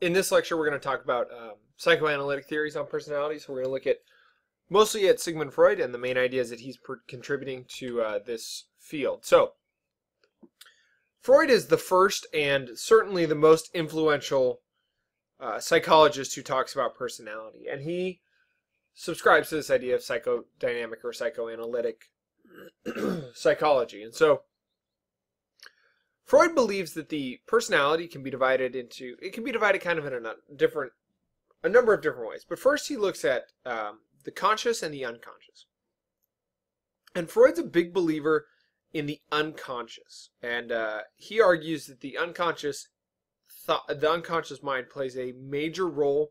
in this lecture, we're going to talk about um, psychoanalytic theories on personality. So we're going to look at mostly at Sigmund Freud and the main ideas that he's contributing to uh, this field. So Freud is the first and certainly the most influential uh, psychologist who talks about personality, and he subscribes to this idea of psychodynamic or psychoanalytic psychology. And so Freud believes that the personality can be divided into it can be divided kind of in a different a number of different ways. But first, he looks at um, the conscious and the unconscious. And Freud's a big believer in the unconscious, and uh, he argues that the unconscious the unconscious mind plays a major role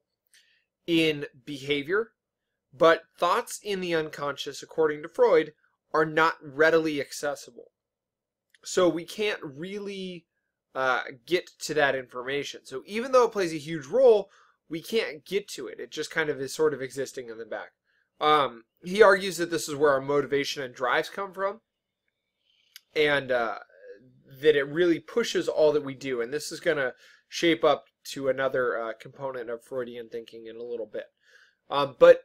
in behavior, but thoughts in the unconscious, according to Freud, are not readily accessible. So we can't really uh, get to that information. So even though it plays a huge role, we can't get to it. It just kind of is sort of existing in the back. Um, he argues that this is where our motivation and drives come from, and uh, that it really pushes all that we do. And this is going to shape up to another uh, component of Freudian thinking in a little bit. Um, but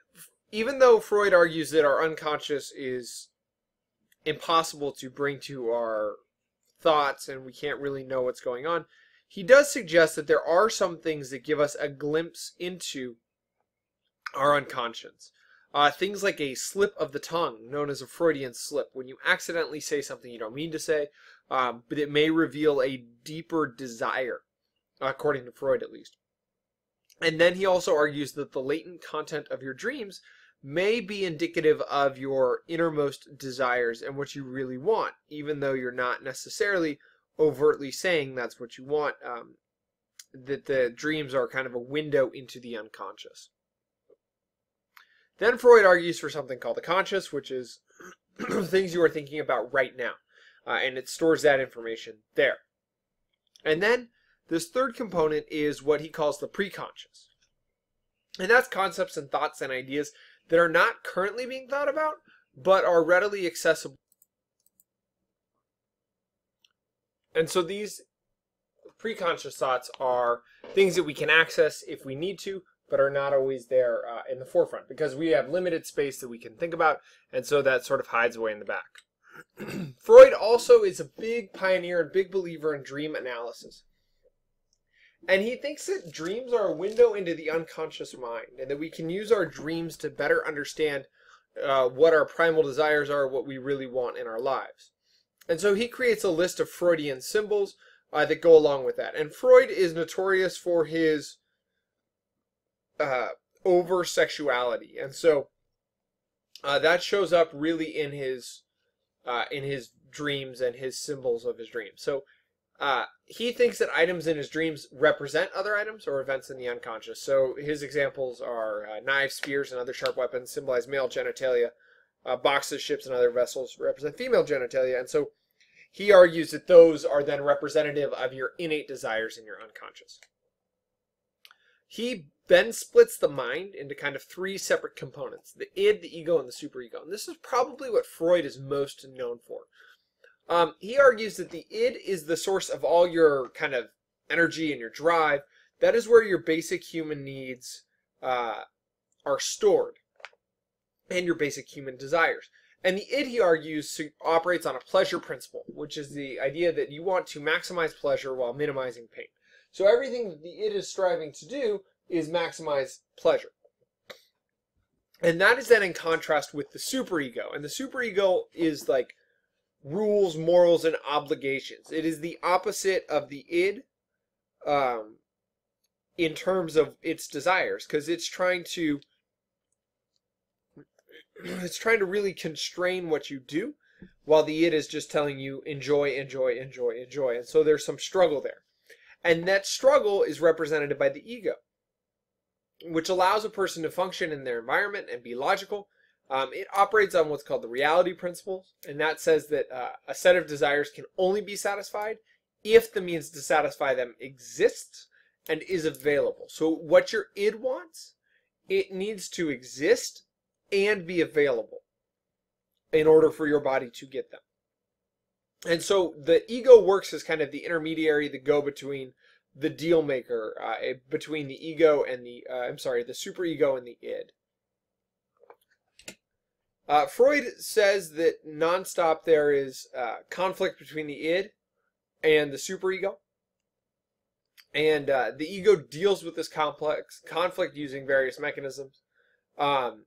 even though Freud argues that our unconscious is impossible to bring to our thoughts and we can't really know what's going on, he does suggest that there are some things that give us a glimpse into our unconscious. Uh, things like a slip of the tongue, known as a Freudian slip, when you accidentally say something you don't mean to say, um, but it may reveal a deeper desire, according to Freud at least. And then he also argues that the latent content of your dreams may be indicative of your innermost desires and what you really want, even though you're not necessarily overtly saying that's what you want. Um, that the dreams are kind of a window into the unconscious. Then Freud argues for something called the conscious, which is things you are thinking about right now, uh, and it stores that information there. And then this third component is what he calls the preconscious. And that's concepts and thoughts and ideas that are not currently being thought about, but are readily accessible. And so these preconscious thoughts are things that we can access if we need to, but are not always there uh, in the forefront because we have limited space that we can think about, and so that sort of hides away in the back. Freud also is a big pioneer and big believer in dream analysis. And he thinks that dreams are a window into the unconscious mind, and that we can use our dreams to better understand uh, what our primal desires are, what we really want in our lives. And so he creates a list of Freudian symbols uh, that go along with that. And Freud is notorious for his uh, over sexuality, and so uh, that shows up really in his uh, in his dreams and his symbols of his dreams. So uh, he thinks that items in his dreams represent other items or events in the unconscious. So his examples are uh, knives, spears, and other sharp weapons symbolize male genitalia. Uh, boxes, ships, and other vessels represent female genitalia. And so he argues that those are then representative of your innate desires in your unconscious. He then splits the mind into kind of three separate components the id, the ego, and the superego. And this is probably what Freud is most known for. Um, he argues that the id is the source of all your kind of energy and your drive. That is where your basic human needs uh, are stored and your basic human desires. And the id, he argues, operates on a pleasure principle, which is the idea that you want to maximize pleasure while minimizing pain. So everything that the id is striving to do is maximize pleasure. And that is then in contrast with the superego. And the superego is like rules, morals, and obligations. It is the opposite of the id um, in terms of its desires, because it's trying to it's trying to really constrain what you do, while the id is just telling you enjoy, enjoy, enjoy, enjoy. And so there's some struggle there. And that struggle is represented by the ego, which allows a person to function in their environment and be logical um, it operates on what's called the reality principle, and that says that uh, a set of desires can only be satisfied if the means to satisfy them exists and is available. So, what your id wants, it needs to exist and be available in order for your body to get them. And so, the ego works as kind of the intermediary, the go between the deal maker uh, between the ego and the uh, I'm sorry, the superego and the id. Uh, Freud says that nonstop there is uh, conflict between the id and the superego, and uh, the ego deals with this complex conflict using various mechanisms. Um,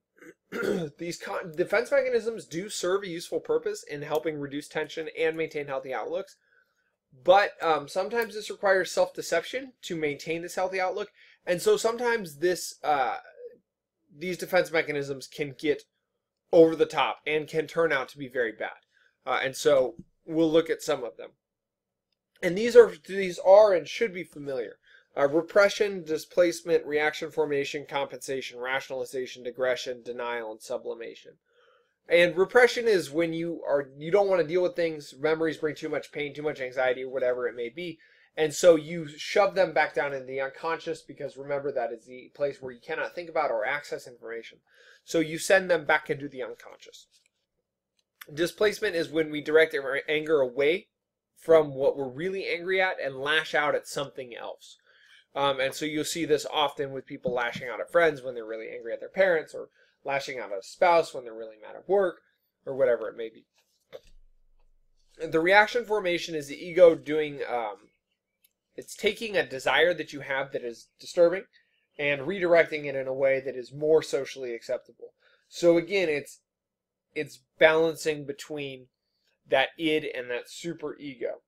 these defense mechanisms do serve a useful purpose in helping reduce tension and maintain healthy outlooks. But um, sometimes this requires self-deception to maintain this healthy outlook, and so sometimes this uh, these defense mechanisms can get over the top and can turn out to be very bad. Uh, and so we'll look at some of them. And these are these are and should be familiar. Uh, repression, displacement, reaction formation, compensation, rationalization, regression, denial, and sublimation. And repression is when you are you don't want to deal with things, memories bring too much pain, too much anxiety, whatever it may be. And so you shove them back down in the unconscious because remember that is the place where you cannot think about or access information. So you send them back into the unconscious. Displacement is when we direct our anger away from what we're really angry at and lash out at something else. Um, and so you'll see this often with people lashing out at friends when they're really angry at their parents or lashing out at a spouse when they're really mad at work or whatever it may be. The reaction formation is the ego doing, um, it's taking a desire that you have that is disturbing and redirecting it in a way that is more socially acceptable. So again, it's it's balancing between that id and that super ego.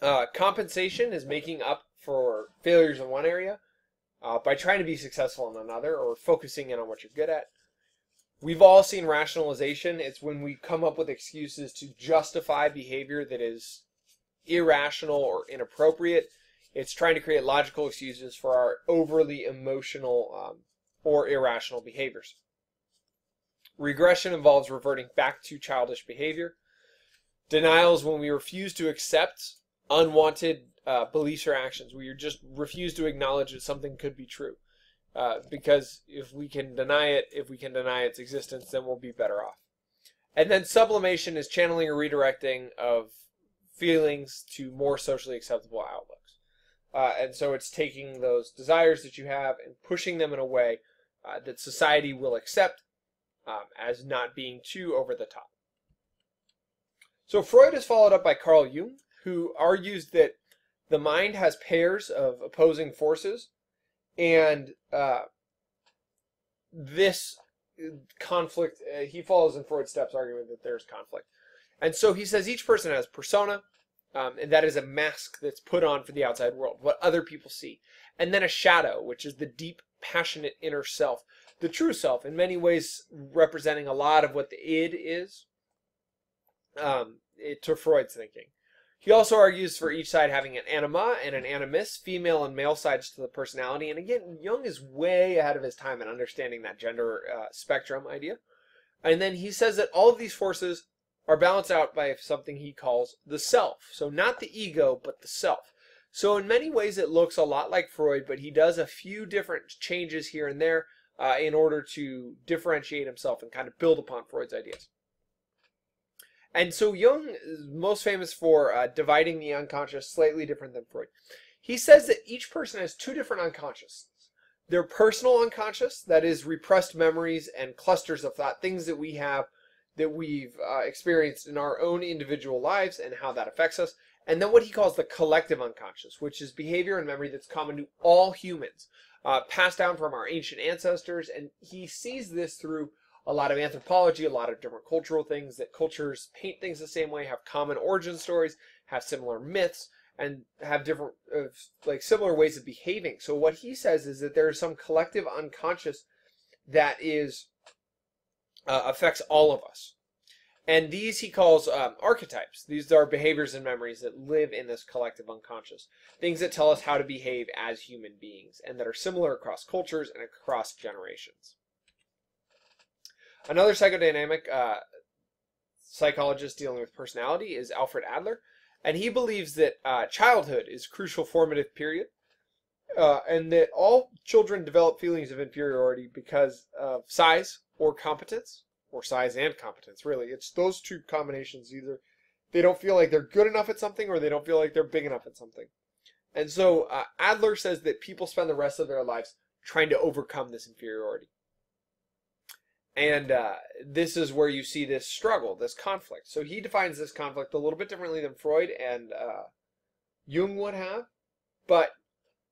Uh, compensation is making up for failures in one area uh, by trying to be successful in another or focusing in on what you're good at. We've all seen rationalization. It's when we come up with excuses to justify behavior that is irrational or inappropriate it's trying to create logical excuses for our overly emotional um, or irrational behaviors. Regression involves reverting back to childish behavior. Denial is when we refuse to accept unwanted uh, beliefs or actions. We just refuse to acknowledge that something could be true. Uh, because if we can deny it, if we can deny its existence, then we'll be better off. And then sublimation is channeling or redirecting of feelings to more socially acceptable outlets. Uh, and so it's taking those desires that you have and pushing them in a way uh, that society will accept um, as not being too over the top. So Freud is followed up by Carl Jung, who argues that the mind has pairs of opposing forces, and uh, this conflict, uh, he follows in Freud's steps, arguing that there's conflict. And so he says each person has persona, um, and that is a mask that's put on for the outside world, what other people see. And then a shadow, which is the deep, passionate inner self, the true self, in many ways representing a lot of what the id is um, to Freud's thinking. He also argues for each side having an anima and an animus, female and male sides to the personality. And again, Jung is way ahead of his time in understanding that gender uh, spectrum idea. And then he says that all of these forces are balanced out by something he calls the self. So not the ego, but the self. So in many ways it looks a lot like Freud, but he does a few different changes here and there uh, in order to differentiate himself and kind of build upon Freud's ideas. And so Jung is most famous for uh, dividing the unconscious slightly different than Freud. He says that each person has two different unconscious. Their personal unconscious, that is repressed memories and clusters of thought, things that we have that we've uh, experienced in our own individual lives and how that affects us. And then what he calls the collective unconscious, which is behavior and memory that's common to all humans, uh, passed down from our ancient ancestors. And he sees this through a lot of anthropology, a lot of different cultural things, that cultures paint things the same way, have common origin stories, have similar myths, and have different, uh, like similar ways of behaving. So what he says is that there is some collective unconscious that is uh, affects all of us. And these he calls um, archetypes. These are behaviors and memories that live in this collective unconscious. Things that tell us how to behave as human beings and that are similar across cultures and across generations. Another psychodynamic uh, psychologist dealing with personality is Alfred Adler. And he believes that uh, childhood is crucial formative period. Uh, and that all children develop feelings of inferiority because of size, or competence, or size and competence, really. It's those two combinations. Either they don't feel like they're good enough at something, or they don't feel like they're big enough at something. And so uh, Adler says that people spend the rest of their lives trying to overcome this inferiority. And uh, this is where you see this struggle, this conflict. So he defines this conflict a little bit differently than Freud and uh, Jung would have, but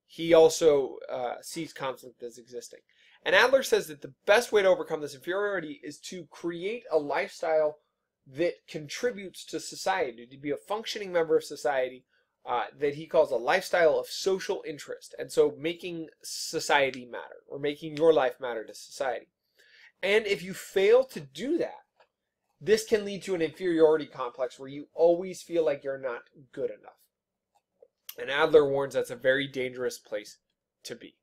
he also uh, sees conflict as existing. And Adler says that the best way to overcome this inferiority is to create a lifestyle that contributes to society, to be a functioning member of society uh, that he calls a lifestyle of social interest. And so making society matter, or making your life matter to society. And if you fail to do that, this can lead to an inferiority complex where you always feel like you're not good enough. And Adler warns that's a very dangerous place to be.